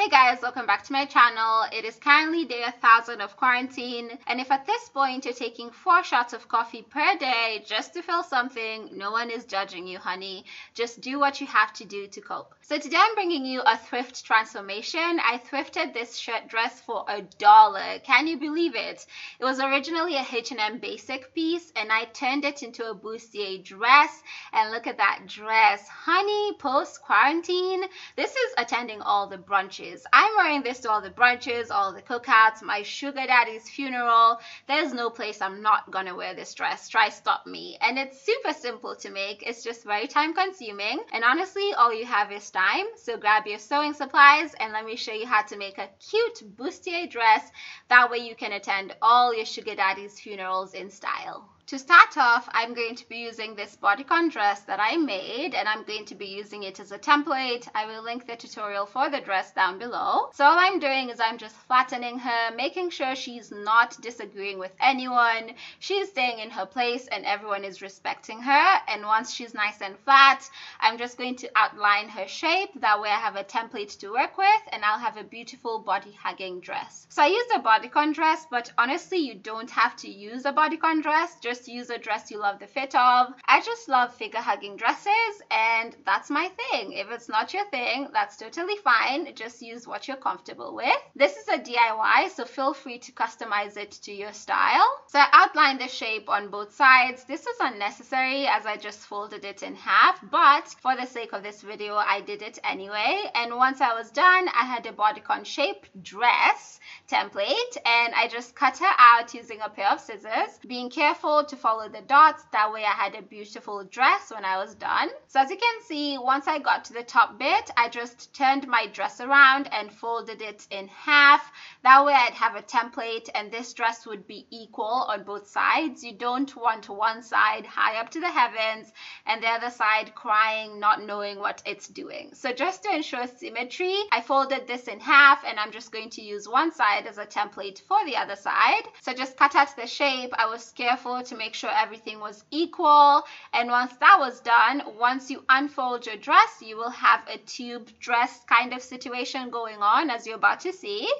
Hey guys, welcome back to my channel. It is currently day 1000 of quarantine, and if at this point you're taking four shots of coffee per day just to feel something, no one is judging you, honey. Just do what you have to do to cope. So today I'm bringing you a thrift transformation. I thrifted this shirt dress for a dollar. Can you believe it? It was originally a H&M basic piece, and I turned it into a bustier dress. And look at that dress, honey. Post quarantine, this is attending all the brunches I'm wearing this to all the brunches, all the cookouts, my sugar daddy's funeral. There's no place I'm not gonna wear this dress. Try stop me. And it's super simple to make. It's just very time consuming. And honestly, all you have is time. So grab your sewing supplies and let me show you how to make a cute bustier dress. That way you can attend all your sugar daddy's funerals in style. To start off, I'm going to be using this bodycon dress that I made and I'm going to be using it as a template. I will link the tutorial for the dress down below. So all I'm doing is I'm just flattening her, making sure she's not disagreeing with anyone. She's staying in her place and everyone is respecting her. And once she's nice and flat, I'm just going to outline her shape. That way I have a template to work with and I'll have a beautiful body hugging dress. So I used a bodycon dress, but honestly, you don't have to use a bodycon dress. Just just use a dress you love the fit of. I just love figure hugging dresses and that's my thing. If it's not your thing, that's totally fine. Just use what you're comfortable with. This is a DIY, so feel free to customize it to your style. So I outlined the shape on both sides. This is unnecessary as I just folded it in half, but for the sake of this video, I did it anyway. And once I was done, I had a bodycon shape dress template and I just cut her out using a pair of scissors, being careful to follow the dots. That way I had a beautiful dress when I was done. So as you can see, once I got to the top bit, I just turned my dress around and folded it in half. That way I'd have a template and this dress would be equal on both sides. You don't want one side high up to the heavens and the other side crying, not knowing what it's doing. So just to ensure symmetry, I folded this in half and I'm just going to use one side as a template for the other side. So just cut out the shape. I was careful to make sure everything was equal. And once that was done, once you unfold your dress, you will have a tube dress kind of situation going on as you're about to see.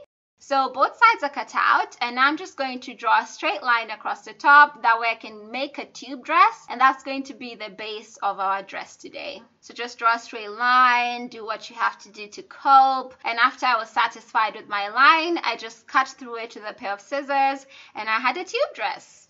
So both sides are cut out and I'm just going to draw a straight line across the top. That way I can make a tube dress and that's going to be the base of our dress today. So just draw a straight line, do what you have to do to cope. And after I was satisfied with my line, I just cut through it with a pair of scissors and I had a tube dress.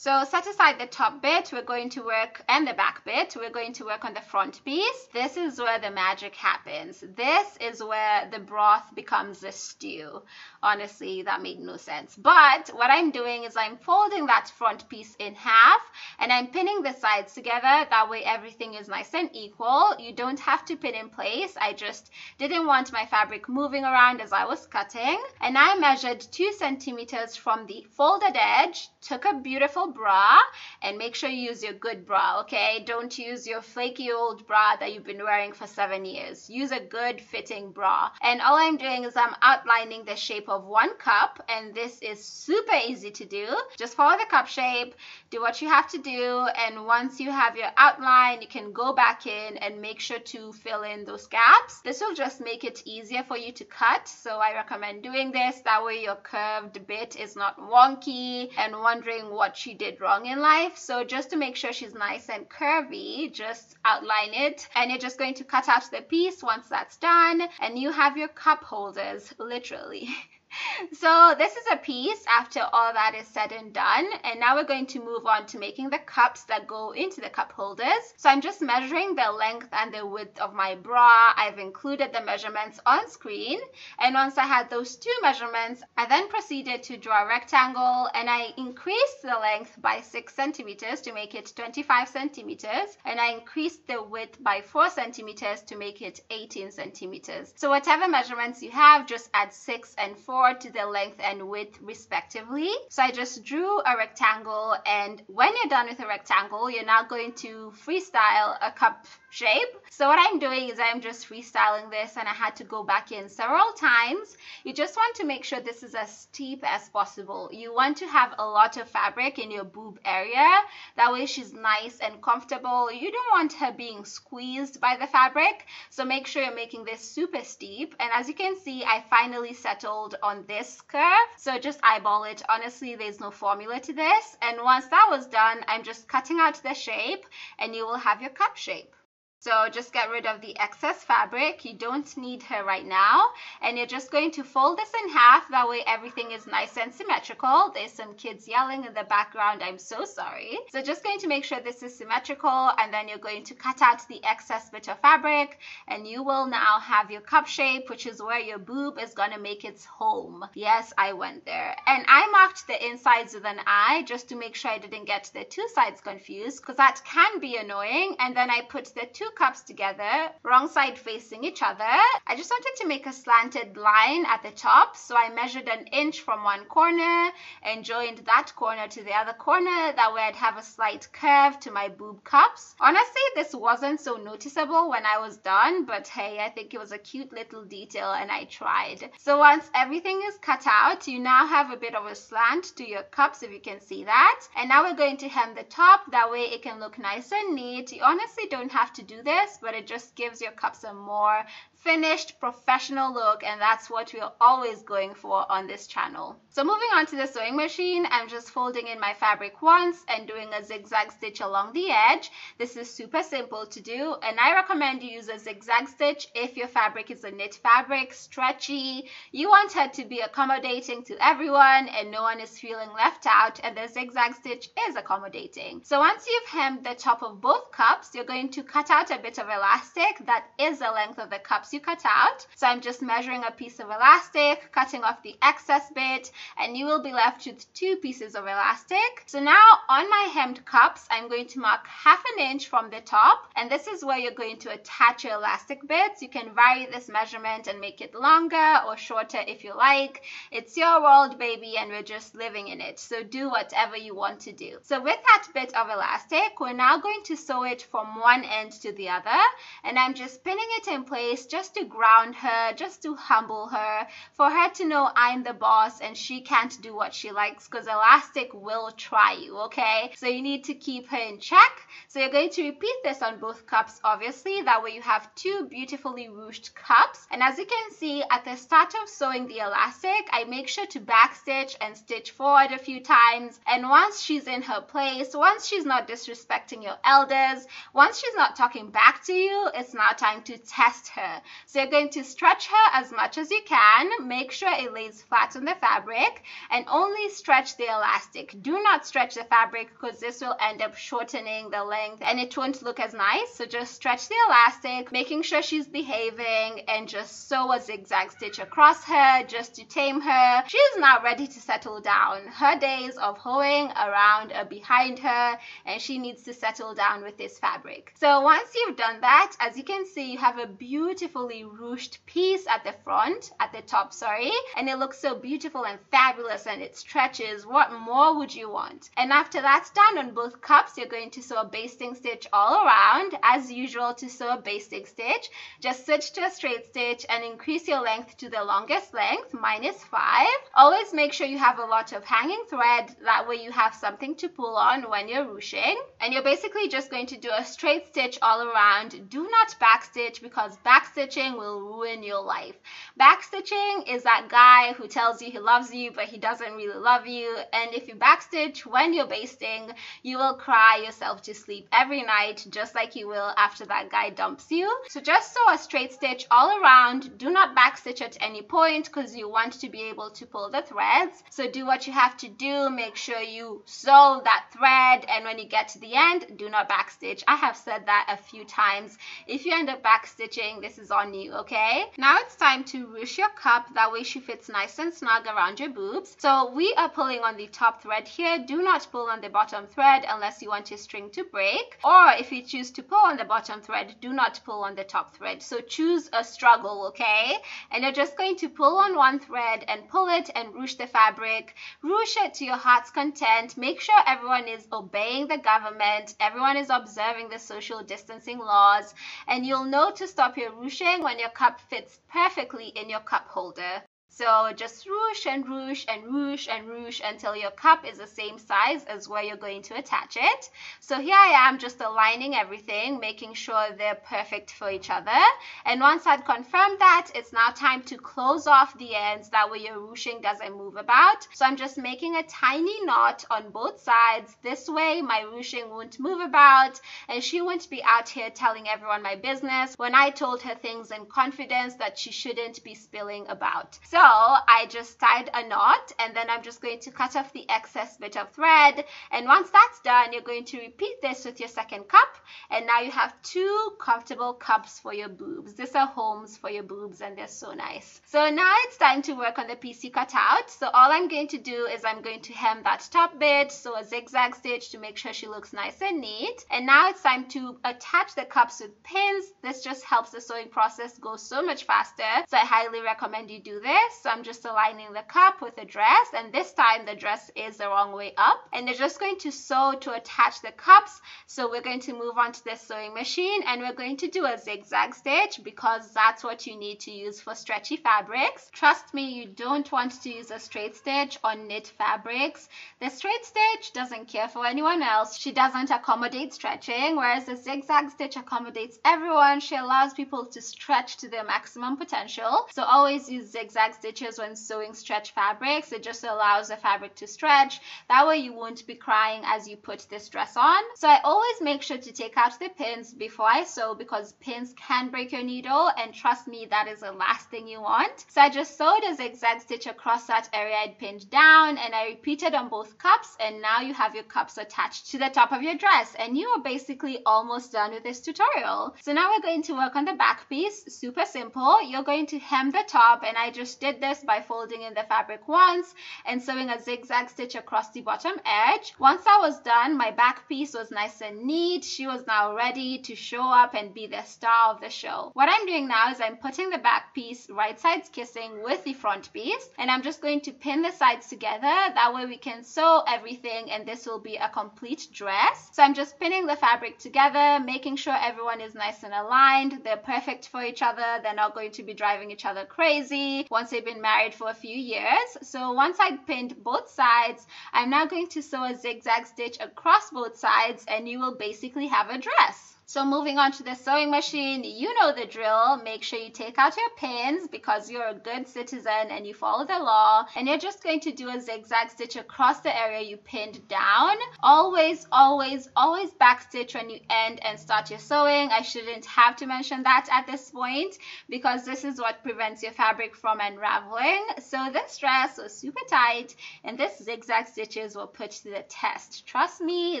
So set aside the top bit, we're going to work, and the back bit, we're going to work on the front piece. This is where the magic happens. This is where the broth becomes a stew. Honestly, that made no sense. But what I'm doing is I'm folding that front piece in half and I'm pinning the sides together. That way everything is nice and equal. You don't have to pin in place. I just didn't want my fabric moving around as I was cutting. And I measured two centimeters from the folded edge, took a beautiful bra and make sure you use your good bra, okay? Don't use your flaky old bra that you've been wearing for seven years. Use a good fitting bra. And all I'm doing is I'm outlining the shape of one cup and this is super easy to do. Just follow the cup shape, do what you have to do and once you have your outline, you can go back in and make sure to fill in those gaps. This will just make it easier for you to cut. So I recommend doing this. That way your curved bit is not wonky and wondering what she did wrong in life. So just to make sure she's nice and curvy, just outline it. And you're just going to cut out the piece once that's done. And you have your cup holders literally so this is a piece after all that is said and done and now we're going to move on to making the cups that go into the cup holders. So i'm just measuring the length and the width of my bra. I've included the measurements on screen and once i had those two measurements i then proceeded to draw a rectangle and i increased the length by six centimeters to make it 25 centimeters and i increased the width by four centimeters to make it 18 centimeters. So whatever measurements you have just add six and four forward to the length and width respectively. So I just drew a rectangle and when you're done with a rectangle, you're now going to freestyle a cup shape. So what I'm doing is I'm just freestyling this and I had to go back in several times. You just want to make sure this is as steep as possible. You want to have a lot of fabric in your boob area. That way she's nice and comfortable. You don't want her being squeezed by the fabric. So make sure you're making this super steep. And as you can see, I finally settled on this curve. So just eyeball it. Honestly, there's no formula to this. And once that was done, I'm just cutting out the shape and you will have your cup shape. So just get rid of the excess fabric. You don't need her right now. And you're just going to fold this in half. That way everything is nice and symmetrical. There's some kids yelling in the background. I'm so sorry. So just going to make sure this is symmetrical. And then you're going to cut out the excess bit of fabric. And you will now have your cup shape, which is where your boob is going to make its home. Yes, I went there. And I marked the insides with an eye just to make sure I didn't get the two sides confused because that can be annoying. And then I put the two cups together, wrong side facing each other. I just wanted to make a slanted line at the top, so I measured an inch from one corner and joined that corner to the other corner. That way I'd have a slight curve to my boob cups. Honestly, this wasn't so noticeable when I was done, but hey, I think it was a cute little detail and I tried. So once everything is cut out, you now have a bit of a slant to your cups if you can see that. And now we're going to hem the top, that way it can look nice and neat. You honestly don't have to do this, but it just gives your cups a more finished professional look and that's what we're always going for on this channel. So moving on to the sewing machine, I'm just folding in my fabric once and doing a zigzag stitch along the edge. This is super simple to do and I recommend you use a zigzag stitch if your fabric is a knit fabric, stretchy. You want her to be accommodating to everyone and no one is feeling left out and the zigzag stitch is accommodating. So once you've hemmed the top of both cups, you're going to cut out a bit of elastic that is the length of the cups you cut out. So I'm just measuring a piece of elastic, cutting off the excess bit, and you will be left with two pieces of elastic. So now on my hemmed cups, I'm going to mark half an inch from the top, and this is where you're going to attach your elastic bits. You can vary this measurement and make it longer or shorter if you like. It's your world, baby, and we're just living in it. So do whatever you want to do. So with that bit of elastic, we're now going to sew it from one end to the other, and I'm just pinning it in place just just to ground her, just to humble her, for her to know I'm the boss and she can't do what she likes because Elastic will try you, okay? So you need to keep her in check. So you're going to repeat this on both cups, obviously. That way you have two beautifully ruched cups. And as you can see, at the start of sewing the elastic, I make sure to backstitch and stitch forward a few times. And once she's in her place, once she's not disrespecting your elders, once she's not talking back to you, it's now time to test her. So you're going to stretch her as much as you can. Make sure it lays flat on the fabric and only stretch the elastic. Do not stretch the fabric because this will end up shortening the length and it won't look as nice. So just stretch the elastic, making sure she's behaving and just sew a zigzag stitch across her just to tame her. She is now ready to settle down. Her days of hoeing around are behind her and she needs to settle down with this fabric. So once you've done that, as you can see, you have a beautiful beautifully ruched piece at the front, at the top, sorry, and it looks so beautiful and fabulous and it stretches. What more would you want? And after that's done on both cups, you're going to sew a basting stitch all around. As usual, to sew a basting stitch, just switch to a straight stitch and increase your length to the longest length, minus five. Always make sure you have a lot of hanging thread. That way you have something to pull on when you're ruching. And you're basically just going to do a straight stitch all around. Do not backstitch because backstitch backstitching will ruin your life. Backstitching is that guy who tells you he loves you, but he doesn't really love you. And if you backstitch when you're basting, you will cry yourself to sleep every night, just like you will after that guy dumps you. So just sew a straight stitch all around. Do not backstitch at any point because you want to be able to pull the threads. So do what you have to do. Make sure you sew that thread. And when you get to the end, do not backstitch. I have said that a few times. If you end up backstitching, this is on you, okay? Now it's time to ruche your cup. That way she fits nice and snug around your boobs. So we are pulling on the top thread here. Do not pull on the bottom thread unless you want your string to break. Or if you choose to pull on the bottom thread, do not pull on the top thread. So choose a struggle, okay? And you're just going to pull on one thread and pull it and ruche the fabric. Ruche it to your heart's content. Make sure everyone is obeying the government. Everyone is observing the social distancing laws. And you'll know to stop your ruching when your cup fits perfectly in your cup holder. So just ruche and ruche and ruche and ruche until your cup is the same size as where you're going to attach it. So here I am just aligning everything, making sure they're perfect for each other. And once I've confirmed that, it's now time to close off the ends. That way your ruching doesn't move about. So I'm just making a tiny knot on both sides. This way my ruching won't move about and she won't be out here telling everyone my business when I told her things in confidence that she shouldn't be spilling about. So I just tied a knot and then I'm just going to cut off the excess bit of thread. And once that's done, you're going to repeat this with your second cup. And now you have two comfortable cups for your boobs. These are homes for your boobs and they're so nice. So now it's time to work on the piece you cut out. So all I'm going to do is I'm going to hem that top bit. So a zigzag stitch to make sure she looks nice and neat. And now it's time to attach the cups with pins. This just helps the sewing process go so much faster. So I highly recommend you do this. So I'm just aligning the cup with the dress and this time the dress is the wrong way up and they're just going to sew to attach the cups. So we're going to move on to the sewing machine and we're going to do a zigzag stitch because that's what you need to use for stretchy fabrics. Trust me, you don't want to use a straight stitch on knit fabrics. The straight stitch doesn't care for anyone else. She doesn't accommodate stretching, whereas the zigzag stitch accommodates everyone. She allows people to stretch to their maximum potential. So always use zigzag stitch stitches when sewing stretch fabrics. It just allows the fabric to stretch. That way you won't be crying as you put this dress on. So I always make sure to take out the pins before I sew because pins can break your needle and trust me that is the last thing you want. So I just sewed a zigzag stitch across that area I'd pinned down and I repeated on both cups and now you have your cups attached to the top of your dress and you are basically almost done with this tutorial. So now we're going to work on the back piece. Super simple. You're going to hem the top and I just did this by folding in the fabric once and sewing a zigzag stitch across the bottom edge. Once that was done, my back piece was nice and neat. She was now ready to show up and be the star of the show. What I'm doing now is I'm putting the back piece right sides kissing with the front piece and I'm just going to pin the sides together. That way we can sew everything and this will be a complete dress. So I'm just pinning the fabric together, making sure everyone is nice and aligned. They're perfect for each other. They're not going to be driving each other crazy once been married for a few years. So once I pinned both sides, I'm now going to sew a zigzag stitch across both sides and you will basically have a dress. So moving on to the sewing machine, you know the drill. Make sure you take out your pins because you're a good citizen and you follow the law. And you're just going to do a zigzag stitch across the area you pinned down. Always, always, always backstitch when you end and start your sewing. I shouldn't have to mention that at this point because this is what prevents your fabric from unraveling. So this dress was super tight and this zigzag stitches were put to the test. Trust me,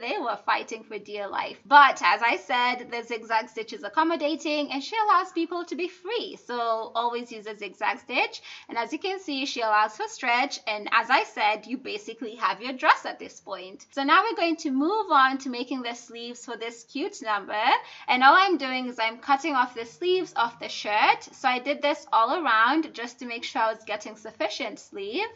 they were fighting for dear life. But as I said, said the zigzag stitch is accommodating and she allows people to be free. So always use a zigzag stitch. And as you can see, she allows for stretch. And as I said, you basically have your dress at this point. So now we're going to move on to making the sleeves for this cute number. And all I'm doing is I'm cutting off the sleeves of the shirt. So I did this all around just to make sure I was getting sufficient sleeve.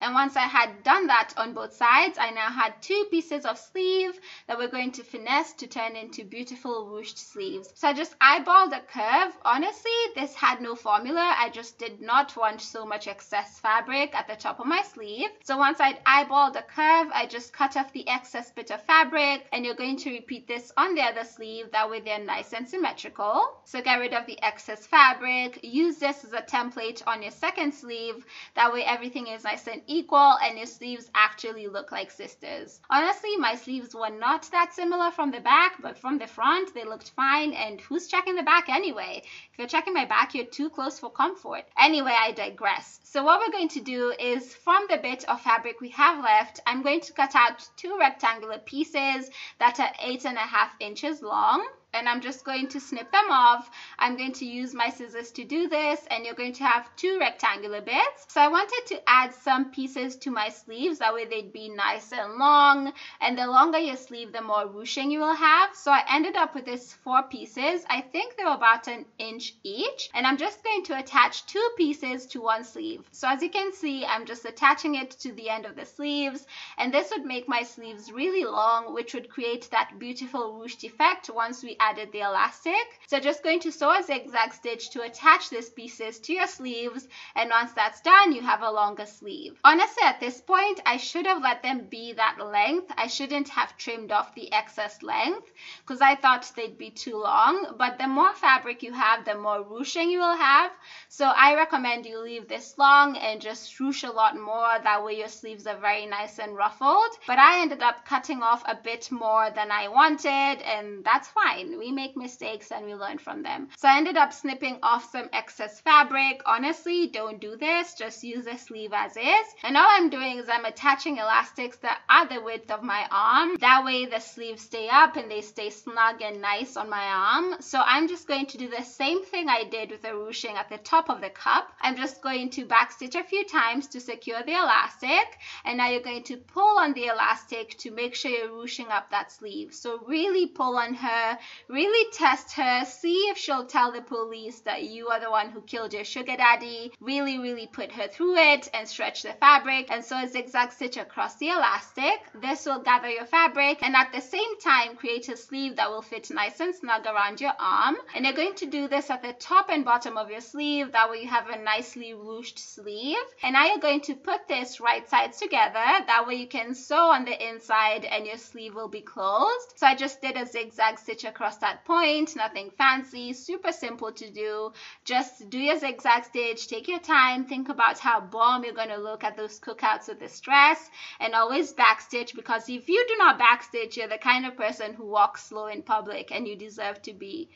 And once I had done that on both sides, I now had two pieces of sleeve that we're going to finesse to turn into beautiful ruched sleeves. So I just eyeballed a curve. Honestly, this had no formula. I just did not want so much excess fabric at the top of my sleeve. So once I'd eyeballed a curve, I just cut off the excess bit of fabric and you're going to repeat this on the other sleeve. That way they're nice and symmetrical. So get rid of the excess fabric. Use this as a template on your second sleeve. That way everything is nice and equal and your sleeves actually look like sisters. Honestly, my sleeves were not that similar from the back, but from the front, they looked fine. And who's checking the back anyway? If you're checking my back, you're too close for comfort. Anyway, I digress. So what we're going to do is from the bit of fabric we have left, I'm going to cut out two rectangular pieces that are eight and a half inches long. And I'm just going to snip them off. I'm going to use my scissors to do this and you're going to have two rectangular bits. So I wanted to add some pieces to my sleeves that way they'd be nice and long and the longer your sleeve the more ruching you will have. So I ended up with this four pieces. I think they were about an inch each and I'm just going to attach two pieces to one sleeve. So as you can see I'm just attaching it to the end of the sleeves and this would make my sleeves really long which would create that beautiful ruched effect once we added the elastic. So just going to sew a zigzag stitch to attach these pieces to your sleeves and once that's done you have a longer sleeve. Honestly at this point I should have let them be that length. I shouldn't have trimmed off the excess length because I thought they'd be too long but the more fabric you have the more ruching you will have. So I recommend you leave this long and just ruche a lot more that way your sleeves are very nice and ruffled. But I ended up cutting off a bit more than I wanted and that's fine. We make mistakes and we learn from them. So I ended up snipping off some excess fabric. Honestly, don't do this. Just use the sleeve as is. And all I'm doing is I'm attaching elastics that are the width of my arm. That way the sleeves stay up and they stay snug and nice on my arm. So I'm just going to do the same thing I did with the ruching at the top of the cup. I'm just going to backstitch a few times to secure the elastic. And now you're going to pull on the elastic to make sure you're ruching up that sleeve. So really pull on her, really test her, see if she'll tell the police that you are the one who killed your sugar daddy. Really, really put her through it and stretch the fabric and sew a zigzag stitch across the elastic. This will gather your fabric and at the same time create a sleeve that will fit nice and snug around your arm. And you're going to do this at the top and bottom of your sleeve. That way you have a nicely ruched sleeve. And now you're going to put this right sides together. That way you can sew on the inside and your sleeve will be closed. So I just did a zigzag stitch across that point, nothing fancy, super simple to do. Just do your zigzag stitch, take your time, think about how bomb you're going to look at those cookouts with this dress, and always backstitch because if you do not backstitch, you're the kind of person who walks slow in public and you deserve to be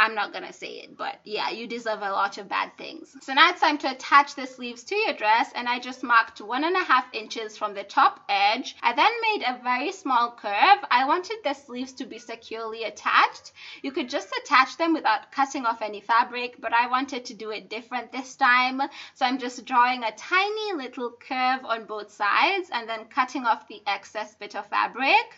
I'm not gonna say it, but yeah, you deserve a lot of bad things. So now it's time to attach the sleeves to your dress, and I just marked one and a half inches from the top edge. I then made a very small curve. I wanted the sleeves to be securely attached. You could just attach them without cutting off any fabric, but I wanted to do it different this time. So I'm just drawing a tiny little curve on both sides and then cutting off the excess bit of fabric.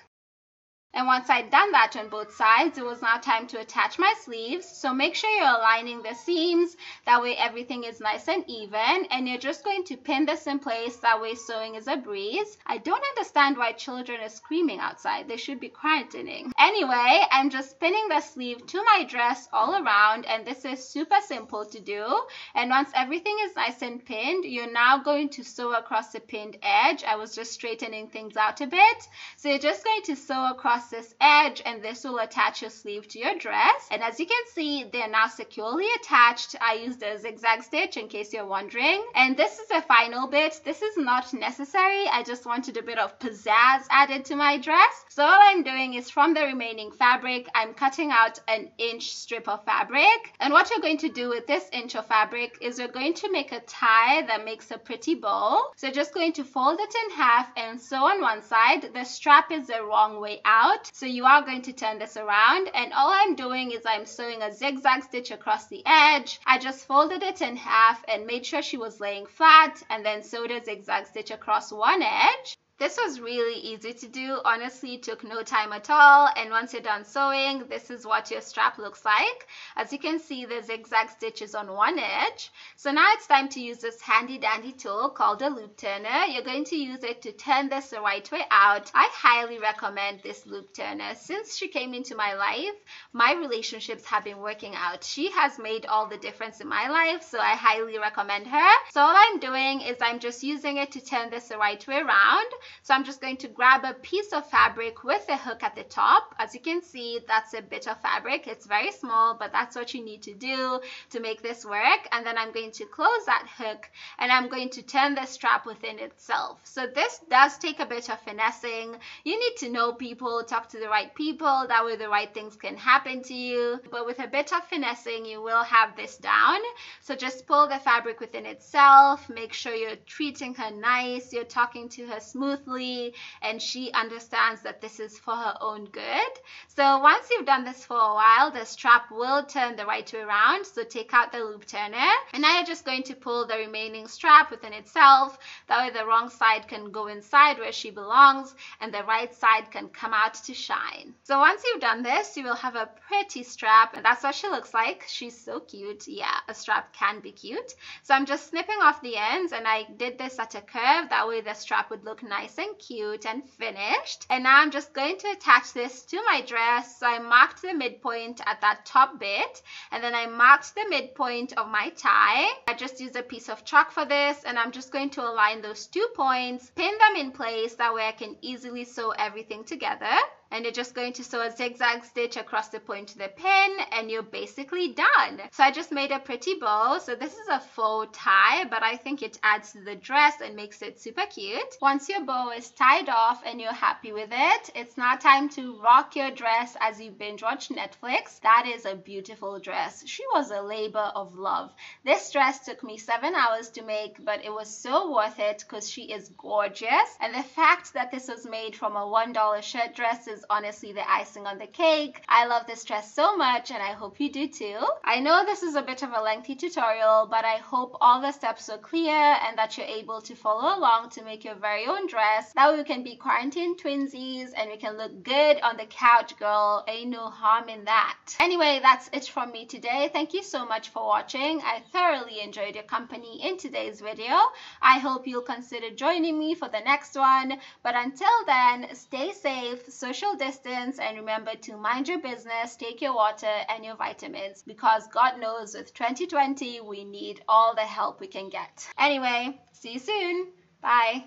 And once I'd done that on both sides, it was now time to attach my sleeves. So make sure you're aligning the seams. That way everything is nice and even. And you're just going to pin this in place. That way sewing is a breeze. I don't understand why children are screaming outside. They should be quarantining. Anyway, I'm just pinning the sleeve to my dress all around. And this is super simple to do. And once everything is nice and pinned, you're now going to sew across the pinned edge. I was just straightening things out a bit. So you're just going to sew across across this edge and this will attach your sleeve to your dress. And as you can see, they're now securely attached. I used a zigzag stitch in case you're wondering. And this is the final bit. This is not necessary. I just wanted a bit of pizzazz added to my dress. So all I'm doing is from the remaining fabric, I'm cutting out an inch strip of fabric. And what you're going to do with this inch of fabric is you're going to make a tie that makes a pretty bow. So just going to fold it in half and sew on one side. The strap is the wrong way out out. So you are going to turn this around and all I'm doing is I'm sewing a zigzag stitch across the edge. I just folded it in half and made sure she was laying flat and then sewed a zigzag stitch across one edge. This was really easy to do. Honestly, took no time at all. And once you're done sewing, this is what your strap looks like. As you can see, the zigzag stitches on one edge. So now it's time to use this handy dandy tool called a loop turner. You're going to use it to turn this the right way out. I highly recommend this loop turner. Since she came into my life, my relationships have been working out. She has made all the difference in my life, so I highly recommend her. So all I'm doing is I'm just using it to turn this the right way around. So I'm just going to grab a piece of fabric with a hook at the top. As you can see, that's a bit of fabric. It's very small, but that's what you need to do to make this work. And then I'm going to close that hook and I'm going to turn the strap within itself. So this does take a bit of finessing. You need to know people, talk to the right people. That way the right things can happen to you. But with a bit of finessing, you will have this down. So just pull the fabric within itself. Make sure you're treating her nice. You're talking to her smooth and she understands that this is for her own good. So once you've done this for a while, the strap will turn the right way around. So take out the loop turner and now you're just going to pull the remaining strap within itself. That way the wrong side can go inside where she belongs and the right side can come out to shine. So once you've done this, you will have a pretty strap and that's what she looks like. She's so cute. Yeah, a strap can be cute. So I'm just snipping off the ends and I did this at a curve. That way the strap would look nice and cute and finished. And now I'm just going to attach this to my dress. So I marked the midpoint at that top bit and then I marked the midpoint of my tie. I just used a piece of chalk for this and I'm just going to align those two points, pin them in place. That way I can easily sew everything together and you're just going to sew a zigzag stitch across the point of the pin and you're basically done. So I just made a pretty bow. So this is a faux tie, but I think it adds to the dress and makes it super cute. Once your bow is tied off and you're happy with it, it's now time to rock your dress as you binge watch Netflix. That is a beautiful dress. She was a labor of love. This dress took me seven hours to make, but it was so worth it because she is gorgeous. And the fact that this was made from a $1 shirt dress is is honestly the icing on the cake. I love this dress so much and I hope you do too. I know this is a bit of a lengthy tutorial, but I hope all the steps are clear and that you're able to follow along to make your very own dress. That way we can be quarantine twinsies and we can look good on the couch, girl. Ain't no harm in that. Anyway, that's it from me today. Thank you so much for watching. I thoroughly enjoyed your company in today's video. I hope you'll consider joining me for the next one. But until then, stay safe, social social distance and remember to mind your business, take your water and your vitamins because God knows with 2020 we need all the help we can get. Anyway, see you soon. Bye.